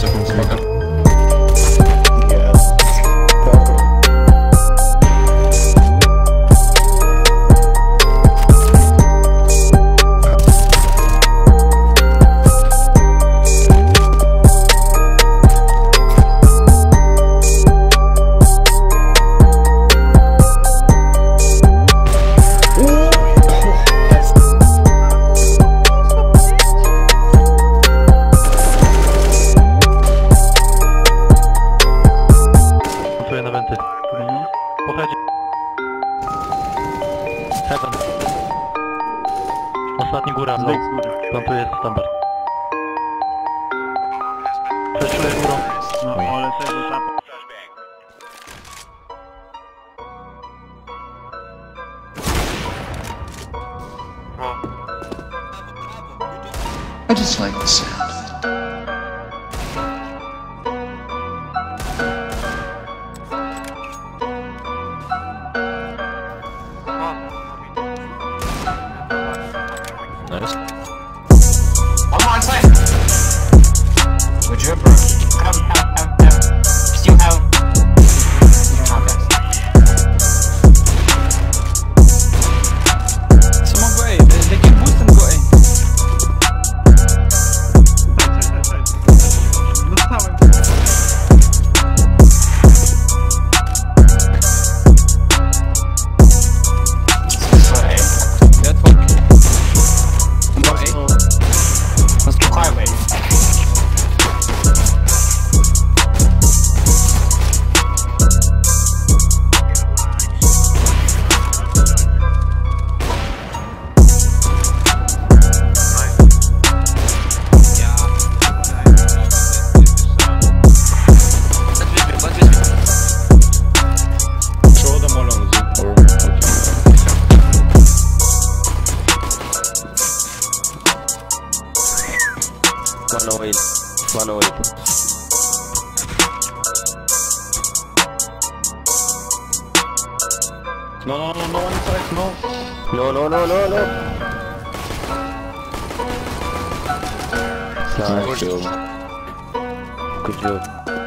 всяком забагат. No. Plantuje standard. Przeszuję górą. No, ale tego tapa. I just like the sound One oil. No, no, no, no inside, no. No, no, no, no, no. Nice. Good job.